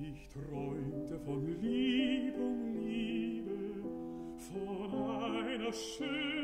Ich träumte von Liebung, Liebe, von einer schönen